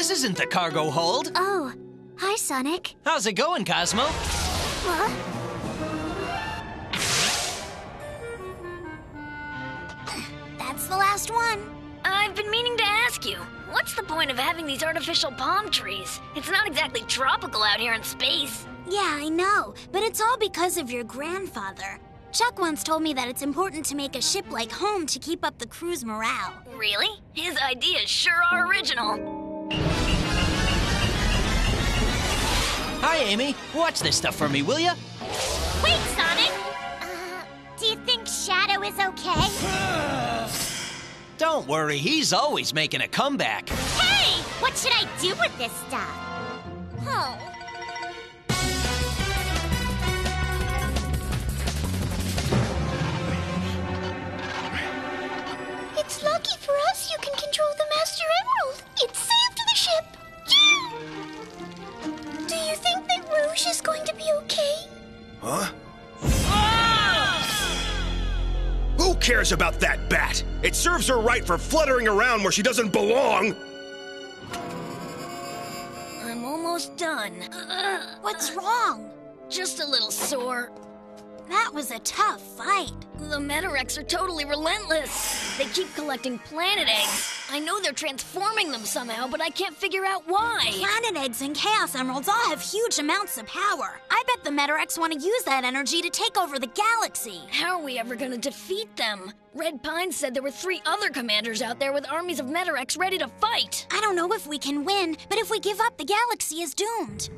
This isn't the cargo hold. Oh, hi, Sonic. How's it going, Cosmo? What? That's the last one. I've been meaning to ask you, what's the point of having these artificial palm trees? It's not exactly tropical out here in space. Yeah, I know, but it's all because of your grandfather. Chuck once told me that it's important to make a ship like home to keep up the crew's morale. Really? His ideas sure are original. Hi, Amy. Watch this stuff for me, will ya? Wait, Sonic! Uh, do you think Shadow is okay? Don't worry, he's always making a comeback. Hey! What should I do with this stuff? Oh. It's lucky for us you can control the Master Emerald. It Rouge is going to be okay? Huh? Who cares about that bat? It serves her right for fluttering around where she doesn't belong. I'm almost done. What's wrong? just a little sore. That was a tough fight. The Metarex are totally relentless. They keep collecting planet eggs. I know they're transforming them somehow, but I can't figure out why. Planet eggs and Chaos Emeralds all have huge amounts of power. I bet the Metarex want to use that energy to take over the galaxy. How are we ever gonna defeat them? Red Pine said there were three other commanders out there with armies of Metarex ready to fight. I don't know if we can win, but if we give up, the galaxy is doomed.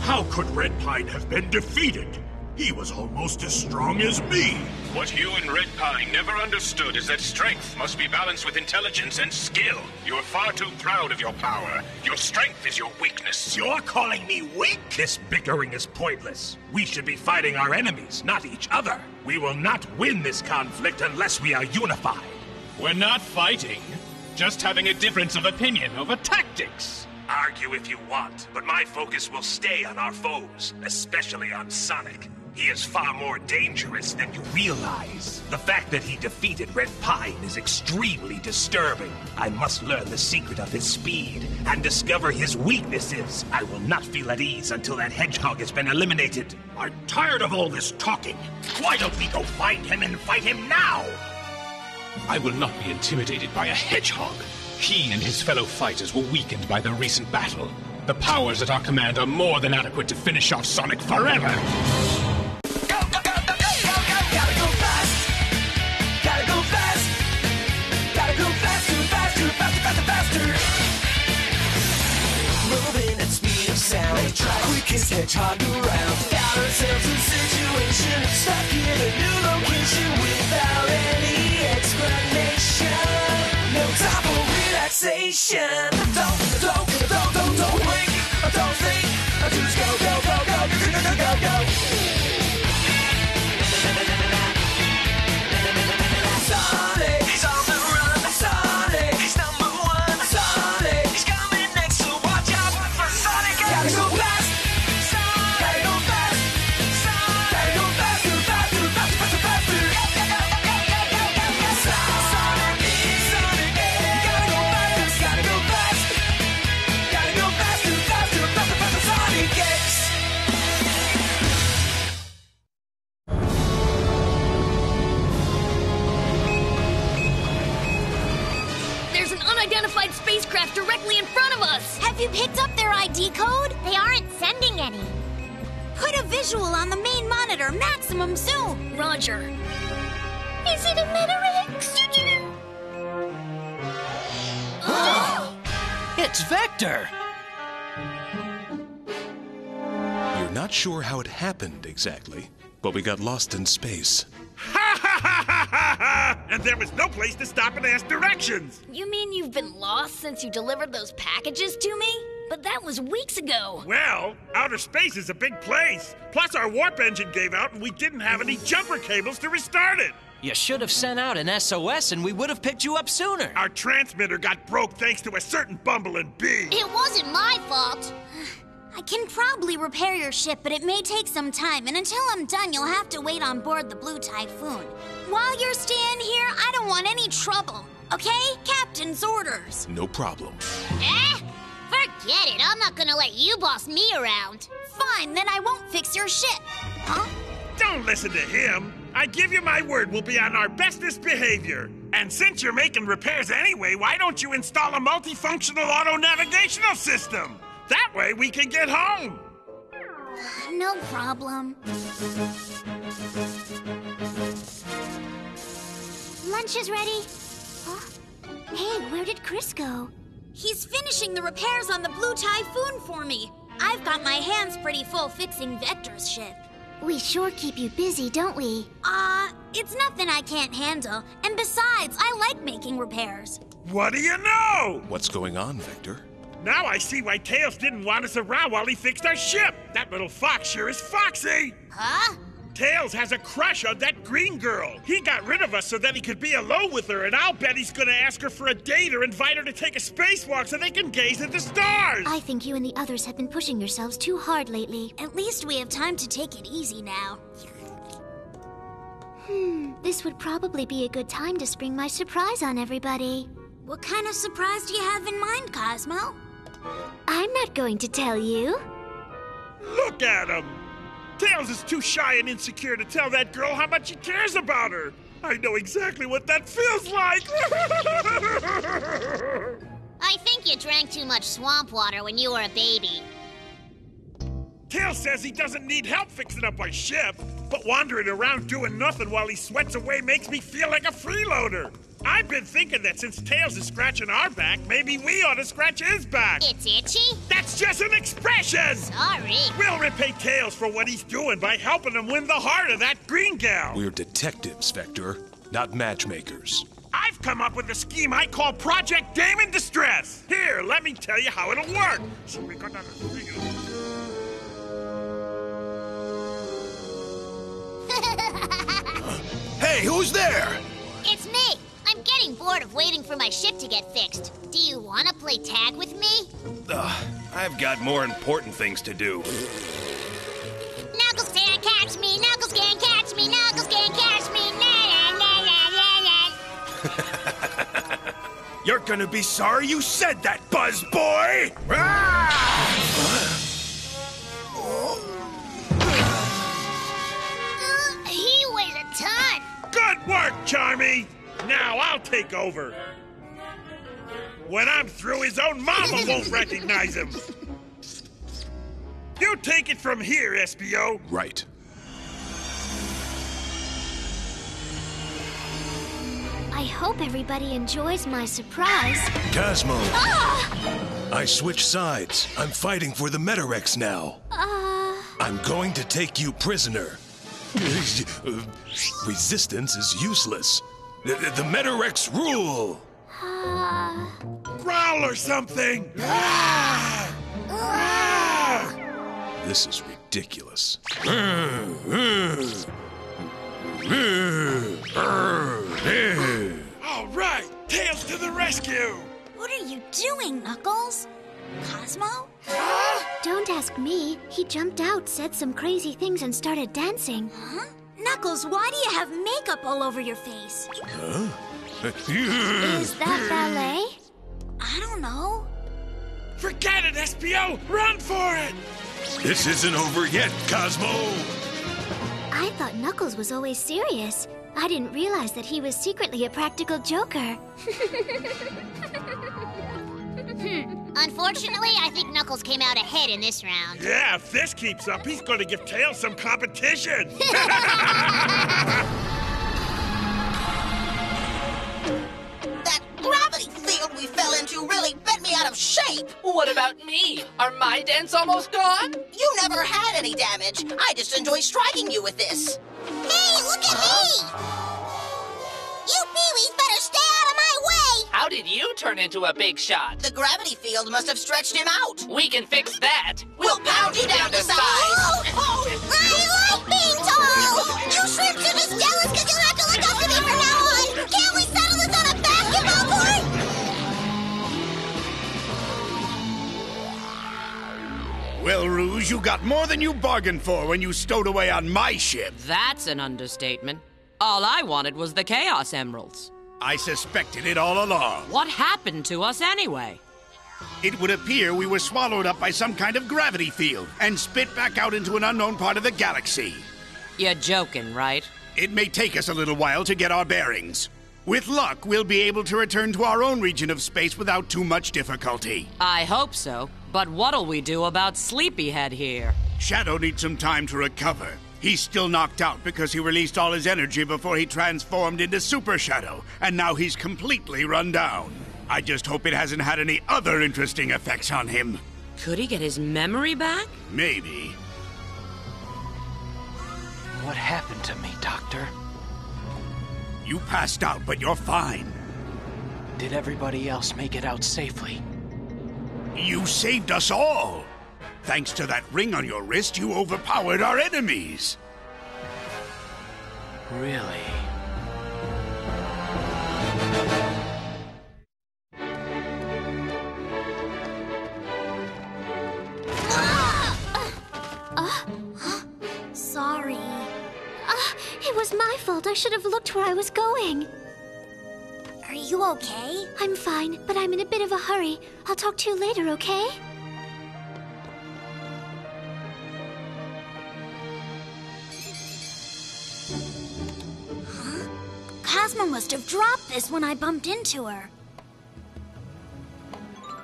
How could Red Pine have been defeated? He was almost as strong as me. What you and Red Pine never understood is that strength must be balanced with intelligence and skill. You are far too proud of your power. Your strength is your weakness. You're calling me weak? This bickering is pointless. We should be fighting our enemies, not each other. We will not win this conflict unless we are unified. We're not fighting, just having a difference of opinion over tactics. Argue if you want, but my focus will stay on our foes, especially on Sonic. He is far more dangerous than you realize. The fact that he defeated Red Pine is extremely disturbing. I must learn the secret of his speed and discover his weaknesses. I will not feel at ease until that hedgehog has been eliminated. I'm tired of all this talking. Why don't we go find him and fight him now? I will not be intimidated by a hedgehog. He and his fellow fighters were weakened by the recent battle. The powers at our command are more than adequate to finish off Sonic forever. hitchhiked around. Found ourselves in a situation, stuck in a new location without any explanation. No time for relaxation. Don't, don't, don't, don't, don't blink. Don't think. Just go, go, go, go, go, go, go, go. It's Vector! You're not sure how it happened exactly, but we got lost in space. Ha ha ha ha ha ha! And there was no place to stop and ask directions. You mean you've been lost since you delivered those packages to me? But that was weeks ago. Well, outer space is a big place. Plus, our warp engine gave out and we didn't have any jumper cables to restart it. You should have sent out an SOS and we would have picked you up sooner. Our transmitter got broke thanks to a certain bumbling bee. It wasn't my fault. I can probably repair your ship, but it may take some time, and until I'm done, you'll have to wait on board the Blue Typhoon. While you're staying here, I don't want any trouble. Okay? Captain's orders. No problem. Eh? Forget it. I'm not gonna let you boss me around. Fine, then I won't fix your ship. Huh? Don't listen to him. I give you my word we'll be on our bestest behavior. And since you're making repairs anyway, why don't you install a multifunctional auto navigational system? That way we can get home. No problem. Lunch is ready. Huh? Hey, where did Chris go? He's finishing the repairs on the Blue Typhoon for me. I've got my hands pretty full fixing Vector's ship. We sure keep you busy, don't we? Uh, it's nothing I can't handle. And besides, I like making repairs. What do you know? What's going on, Vector? Now I see why Tails didn't want us around while he fixed our ship. That little fox sure is foxy. Huh? Tails has a crush on that green girl. He got rid of us so that he could be alone with her, and I'll bet he's gonna ask her for a date or invite her to take a spacewalk so they can gaze at the stars. I think you and the others have been pushing yourselves too hard lately. At least we have time to take it easy now. Hmm, this would probably be a good time to spring my surprise on everybody. What kind of surprise do you have in mind, Cosmo? I'm not going to tell you. Look at him. Tails is too shy and insecure to tell that girl how much he cares about her. I know exactly what that feels like. I think you drank too much swamp water when you were a baby. Tails says he doesn't need help fixing up our ship, but wandering around doing nothing while he sweats away makes me feel like a freeloader. I've been thinking that since Tails is scratching our back, maybe we ought to scratch his back. It's itchy? That's just an expression! Sorry. We'll repay Tails for what he's doing by helping him win the heart of that green gal. We're detectives, Vector, not matchmakers. I've come up with a scheme I call Project Dame in Distress. Here, let me tell you how it'll work. Hey, who's there? It's me. I'm getting bored of waiting for my ship to get fixed. Do you want to play tag with me? Ugh, I've got more important things to do. Knuckles can't catch me. Knuckles can't catch me. Knuckles can't catch me. Na na na na na na. You're gonna be sorry you said that, Buzz Boy! Ah! Take over. When I'm through, his own mama won't recognize him. You take it from here, Espio. Right. I hope everybody enjoys my surprise. Cosmo, Ah! I switch sides. I'm fighting for the Metarex now. Uh, I'm going to take you prisoner. Resistance is useless. The, the Metarex rule! Growl or something. This is ridiculous. All right, Tails to the rescue. what are you doing, Knuckles? Cosmo? Don't ask me. He jumped out, said some crazy things, and started dancing. Huh? Knuckles, why do you have makeup all over your face? Huh? Is that ballet? I don't know. Forget it, Espio. Run for it. This isn't over yet, Cosmo! I thought Knuckles was always serious. I didn't realize that he was secretly a practical joker. Hmm. Unfortunately, I think Knuckles came out ahead in this round. Yeah, if this keeps up, he's going to give Tails some competition. That gravity field we fell into really bent me out of shape. What about me? Are my dents almost gone? You never had any damage. I just enjoy striking you with this. Hey, look at me! You peewees better stay How did you turn into a big shot? The gravity field must have stretched him out. We can fix that. We'll pound you down to size. Oh, oh, I like being tall! You shrimps are just jealous because you'll have to look up to me from now on! Can't we settle this on a basketball court? Well, Rouge, you got more than you bargained for when you stowed away on my ship. That's an understatement. All I wanted was the Chaos Emeralds. I suspected it all along. What happened to us anyway? It would appear we were swallowed up by some kind of gravity field and spit back out into an unknown part of the galaxy. You're joking, right? It may take us a little while to get our bearings. With luck, we'll be able to return to our own region of space without too much difficulty. I hope so. But what'll we do about Sleepyhead here? Shadow needs some time to recover. He's still knocked out because he released all his energy before he transformed into Super Shadow, and now he's completely run down. I just hope it hasn't had any other interesting effects on him. Could he get his memory back? Maybe. What happened to me, Doctor? You passed out, but you're fine. Did everybody else make it out safely? You saved us all! Thanks to that ring on your wrist, you overpowered our enemies! Really? Sorry. Ah, it was my fault. I should have looked where I was going. Are you okay? I'm fine, but I'm in a bit of a hurry. I'll talk to you later, okay? Cosmo must have dropped this when I bumped into her.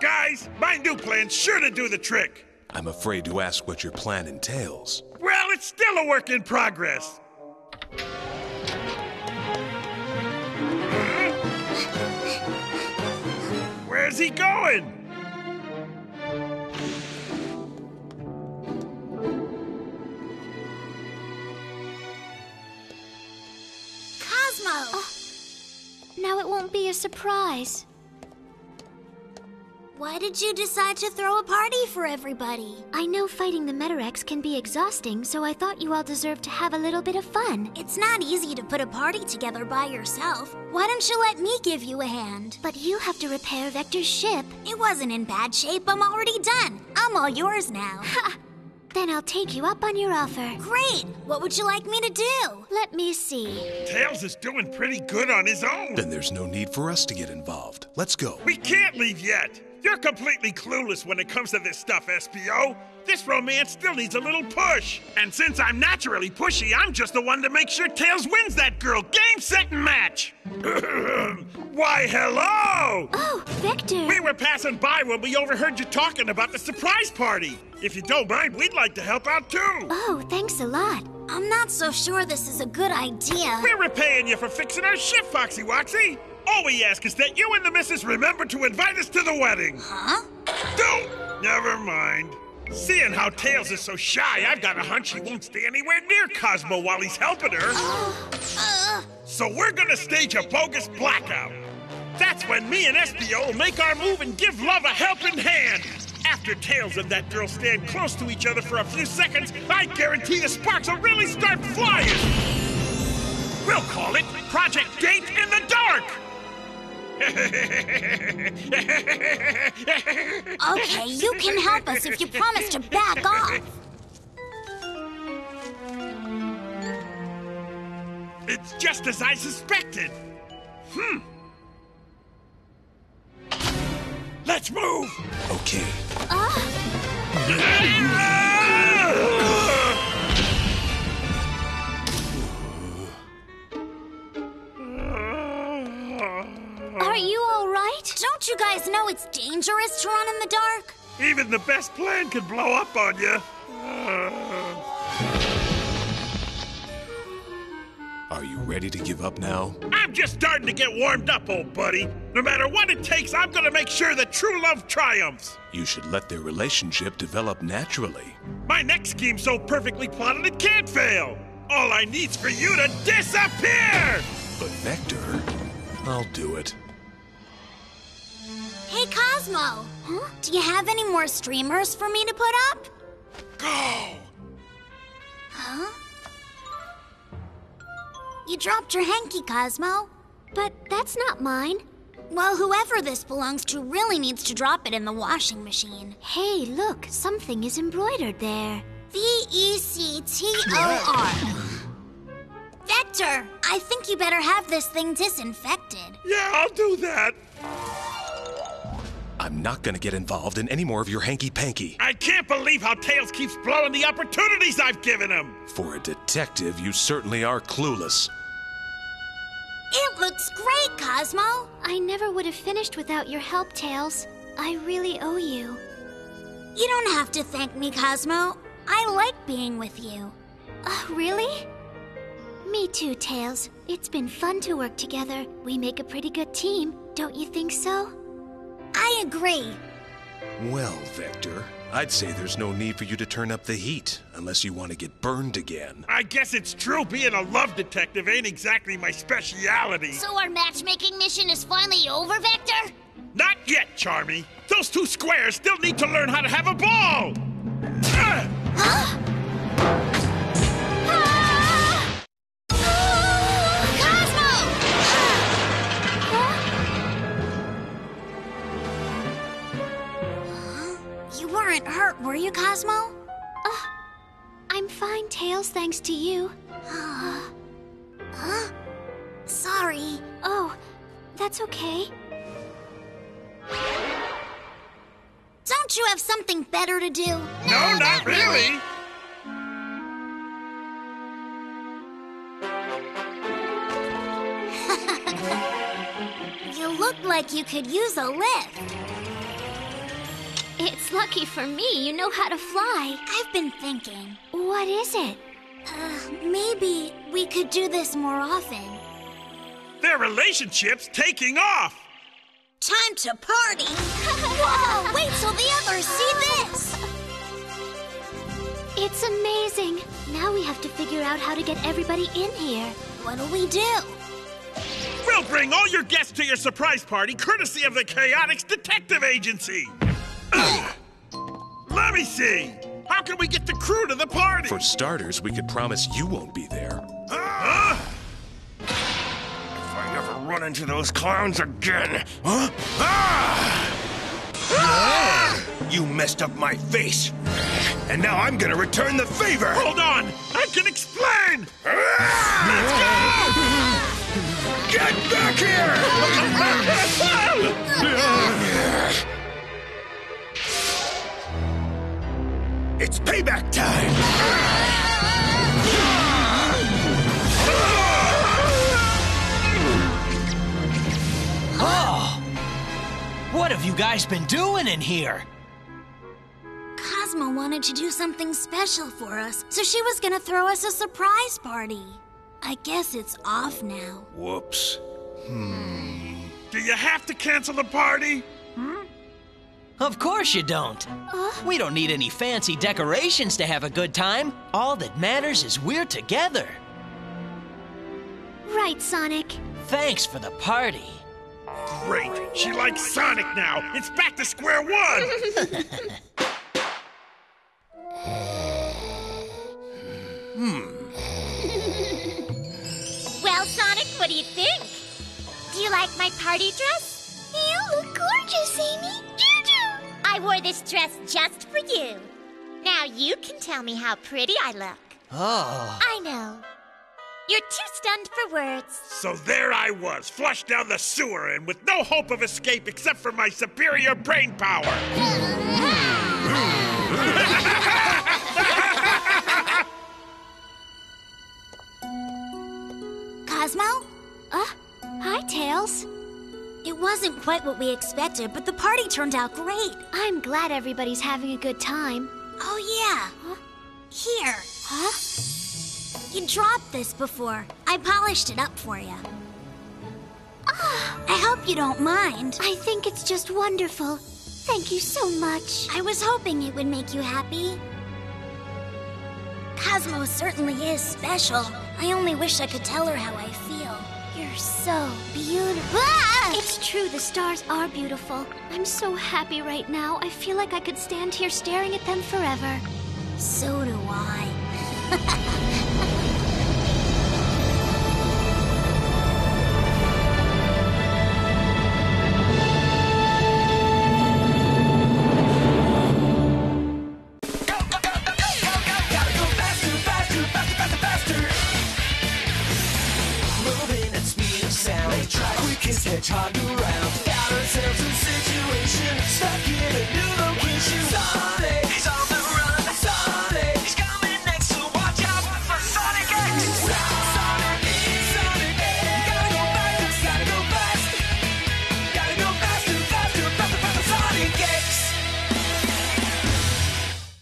Guys, my new plan's sure to do the trick. I'm afraid to ask what your plan entails. Well, it's still a work in progress. Where's he going? Now it won't be a surprise. Why did you decide to throw a party for everybody? I know fighting the Metarex can be exhausting, so I thought you all deserved to have a little bit of fun. It's not easy to put a party together by yourself. Why don't you let me give you a hand? But you have to repair Vector's ship. It wasn't in bad shape. I'm already done. I'm all yours now. Ha! Then I'll take you up on your offer. Great! What would you like me to do? Let me see. Tails is doing pretty good on his own. Then there's no need for us to get involved. Let's go. We can't leave yet. You're completely clueless when it comes to this stuff, Espio. This romance still needs a little push. And since I'm naturally pushy, I'm just the one to make sure Tails wins that girl. Game, set, and match. Why, hello! Oh, Vector! We were passing by when we overheard you talking about the surprise party. If you don't mind, we'd like to help out too. Oh, thanks a lot. I'm not so sure this is a good idea. We're repaying you for fixing our ship, Foxy Woxy. All we ask is that you and the missus remember to invite us to the wedding. Huh? Don't! Never mind. Seeing how Tails is so shy, I've got a hunch he won't stay anywhere near Cosmo while he's helping her. Uh, So we're gonna stage a bogus blackout. That's when me and Espio will make our move and give love a helping hand. After Tails and that girl stand close to each other for a few seconds, I guarantee the sparks will really start flying. We'll call it Project Date in the Dark. Okay, you can help us if you promise to back off. It's just as I suspected. Hmm. Let's move. Okay. Mm-hmm. Are you all right? Don't you guys know it's dangerous to run in the dark? Even the best plan could blow up on you. Are you ready to give up now? I'm just starting to get warmed up, old buddy. No matter what it takes, I'm gonna make sure that true love triumphs. You should let their relationship develop naturally. My next scheme's so perfectly plotted it can't fail. All I need's for you to disappear! But Vector, I'll do it. Hey, Cosmo. Huh? Do you have any more streamers for me to put up? Go! Huh? You dropped your hanky, Cosmo. But that's not mine. Well, whoever this belongs to really needs to drop it in the washing machine. Hey, look, something is embroidered there. V E C T O R. Vector, I think you better have this thing disinfected. Yeah, I'll do that. I'm not gonna get involved in any more of your hanky panky. I can't believe how Tails keeps blowing the opportunities I've given him! For a detective, you certainly are clueless. It looks great, Cosmo. I never would have finished without your help, Tails. I really owe you. You don't have to thank me, Cosmo. I like being with you. Oh, really? Me too, Tails. It's been fun to work together. We make a pretty good team, don't you think so? I agree. Well, Vector, I'd say there's no need for you to turn up the heat unless you want to get burned again. I guess it's true being a love detective ain't exactly my speciality. So our matchmaking mission is finally over, Vector? Not yet, Charmy. Those two squares still need to learn how to have a ball! You, Cosmo? Uh, I'm fine, Tails, thanks to you. huh? Sorry. Oh, that's okay. Don't you have something better to do? No, not really. you look like you could use a lift. It's lucky for me you know how to fly. I've been thinking. What is it? Uh, maybe we could do this more often. Their relationship's taking off. Time to party! Whoa! Wait till the others see this! It's amazing. Now we have to figure out how to get everybody in here. What'll we do? We'll bring all your guests to your surprise party courtesy of the Chaotix Detective Agency. Let me see. How can we get the crew to the party? For starters, we could promise you won't be there. Huh? If I never run into those clowns again. Huh? Ah! Ah! You messed up my face. And now I'm gonna return the favor. Hold on. I can explain. Ah! Get back here! It's payback time! Oh! What have you guys been doing in here? Cosmo wanted to do something special for us, so she was gonna throw us a surprise party. I guess it's off now. Whoops. Hmm. Do you have to cancel the party? Of course you don't. Uh? We don't need any fancy decorations to have a good time. All that matters is we're together. Right, Sonic. Thanks for the party. Great. She likes Sonic now. It's back to square one. hmm. Well, Sonic, what do you think? Do you like my party dress? You look gorgeous, Amy. Juju! I wore this dress just for you. Now you can tell me how pretty I look. Oh. I know. You're too stunned for words. So there I was, flushed down the sewer and with no hope of escape except for my superior brain power. Cosmo? Uh, hi, Tails. It wasn't quite what we expected, but the party turned out great. I'm glad everybody's having a good time. Oh, yeah. Huh? Here. Huh? You dropped this before. I polished it up for you. Ah, I hope you don't mind. I think it's just wonderful. Thank you so much. I was hoping it would make you happy. Cosmo certainly is special. I only wish I could tell her how I feel. So beautiful. Ah! It's true, the stars are beautiful. I'm so happy right now. I feel like I could stand here staring at them forever. So do I.